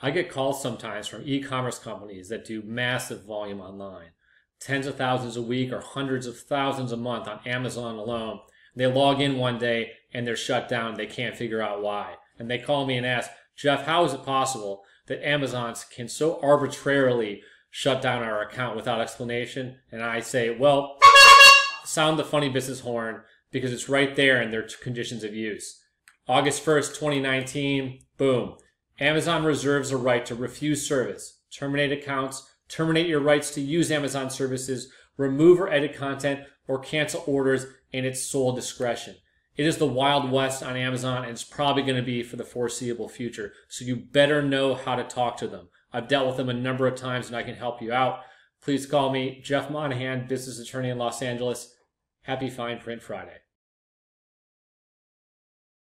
I get calls sometimes from e-commerce companies that do massive volume online, tens of thousands a week or hundreds of thousands a month on Amazon alone. They log in one day and they're shut down. They can't figure out why. And they call me and ask, Jeff, how is it possible that Amazon can so arbitrarily shut down our account without explanation? And I say, well, sound the funny business horn because it's right there in their conditions of use. August 1st, 2019, boom. Amazon reserves a right to refuse service, terminate accounts, terminate your rights to use Amazon services, remove or edit content, or cancel orders in its sole discretion. It is the Wild West on Amazon and it's probably going to be for the foreseeable future. So you better know how to talk to them. I've dealt with them a number of times and I can help you out. Please call me Jeff Monahan, business attorney in Los Angeles. Happy Fine Print Friday.